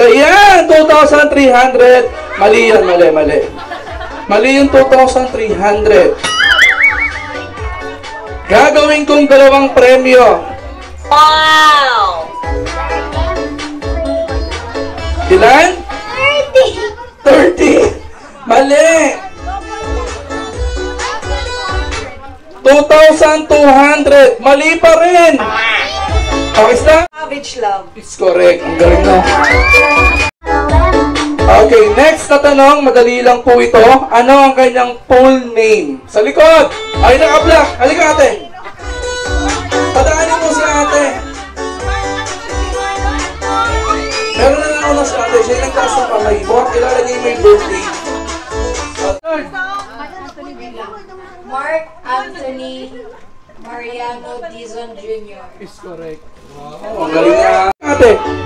2,300 is, ayan, 2,300. Mali yan, mali, mali. Mali yung 2,300. Gagawin kong dalawang premyo. Wow! Ilan? 30! 30. Mali. 2,200. Mali pa rin. Okay na? Savage love. It's correct. Ang galing na. Okay, next na tanong. Madali lang po ito. Ano ang kanyang full name? Sa likod. Ay, naka-black. Halika ate. Padaanin mo si ate. Meron na nauna si ate. Siya yung nagtaas ng kamay. Kilala niya yung may birthday. Third. Mark Anthony Mariano Dizon Jr. Is correct. Wow, ang galing na.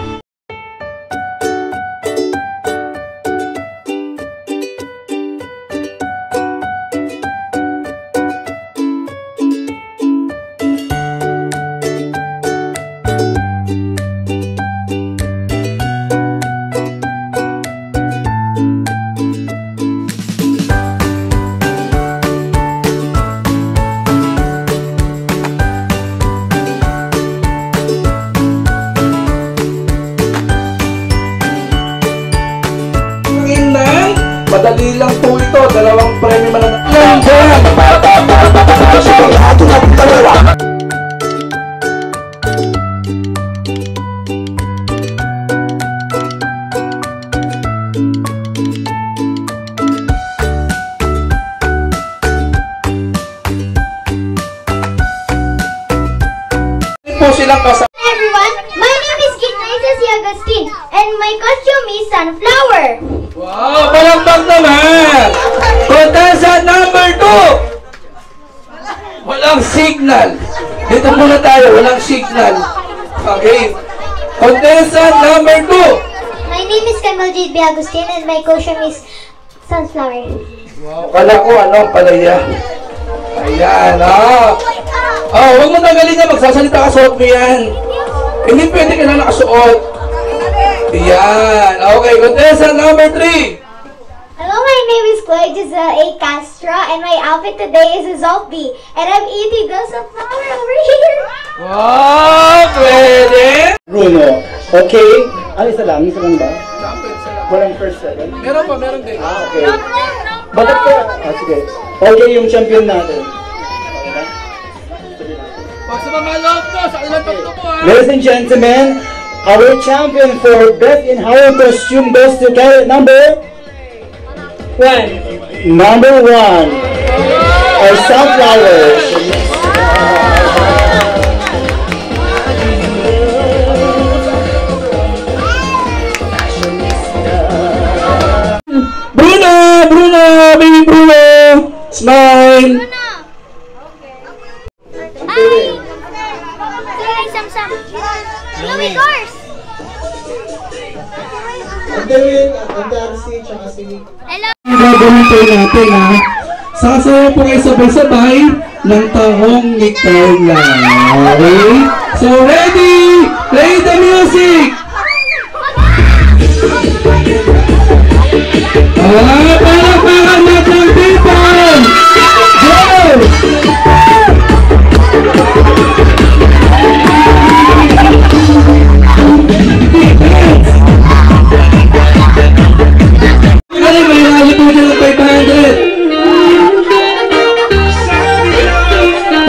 Madali lang po ito. Dalawang premyo yan. po silang kasama. Hi everyone, my name is Gitnaisa Si Agustin and my costume is sunflower. Walang signal. Dito muna tayo, walang signal. Okay. Contestant number 2! My name is Kamaljit B. Agustin and my costume is sunflower. Wow, kala ko ano, palaya. Ayan, ah. Oh, huwag mo tagalin yan. Magsasalita ka, suot mo yan. Hindi pwede ka na nakasuot. Ayan. Okay, contestant number 3. Hello, my name is Chloe Giselle A. Castro and my outfit today is a zombie and I'm eating the sunflower over here. Wow, pwede. Bruno. Okay? Ah, isa lang? Isa lang ba? Walang first, second? Meron pa, meron din. Ah, okay. Bakit ka? Ah, sige. Okay yung champion natin. Okay na? Pag sa mga loob mo, sa ilang tatlo mo, ha? Ladies and gentlemen, our champion for Best in Halloween costume goes to carrot number one. Number one are sunflowers. Bruno, Bruno, baby Bruno, smile. Hello, Gagawin natin ha. Sasayaw po kayo sabay-sabay ng tahong ni Carla. Okay? So ready? Play the music! Ah,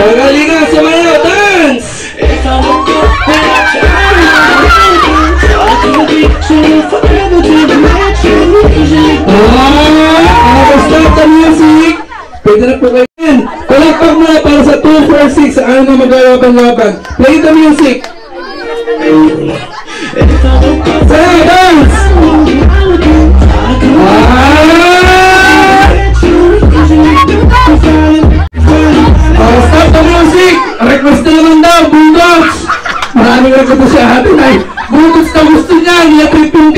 500? Pagalingan, sumayaw, dance! Ah, ako stop the music! Pwede na po kayo yan. Palakpak muna para sa 246 ano na maglalaban-laban. Play the music! Sayaw, dance! Request na naman daw, Bulldogs! Maraming request sa atin ay Bulldogs na gusto niya, hindi na piping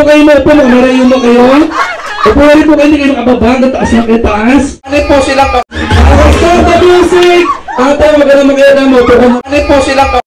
Nagkarayo mo kayo? O pwede po kayo hindi kayo makababa hanggang taas na kayo taas? Ano po silang ka... Stop the music! Ate, maganda maganda mo. Ano po silang ka...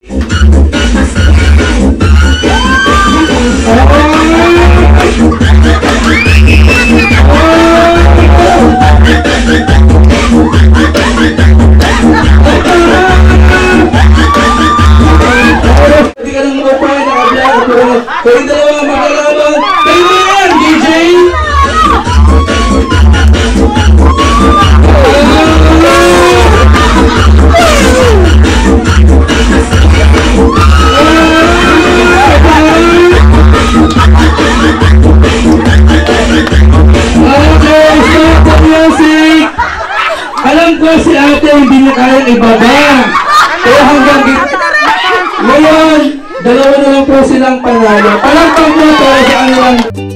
para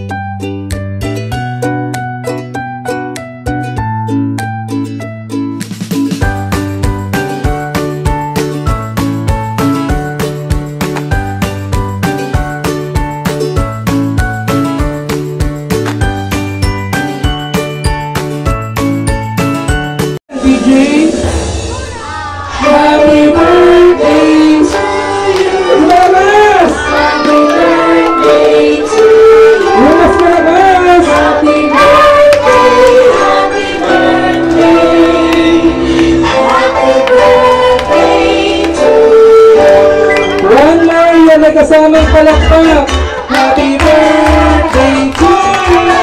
may kasamang palakpak. Happy birthday to you.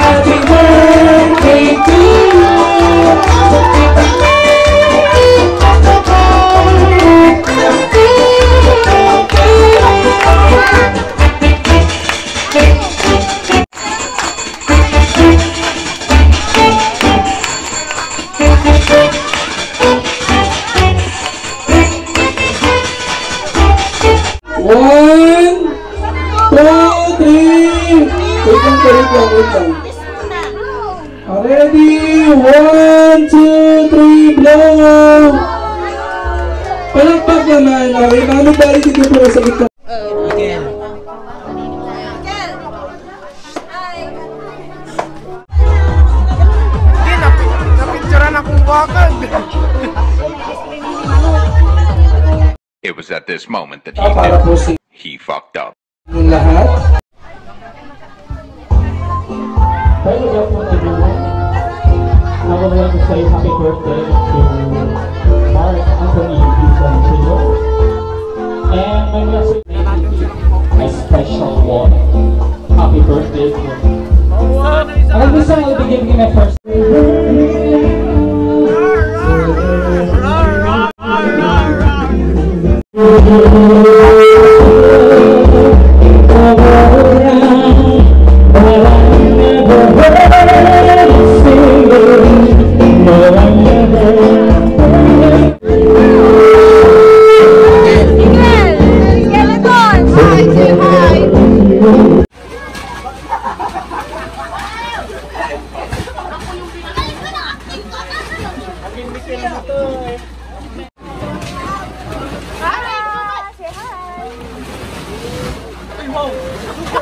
Happy birthday to you. Ready? One, two, three, blow! Palakpak naman. Okay, mami tayo dito po sa gitna. It was at this moment that he Ah, po knew he fucked up. yung lahat. Everyone. To say happy birthday to Mark Anthony Jr. And my my special one. Happy birthday to Alam mo sa I'll be giving my first Hi. Go!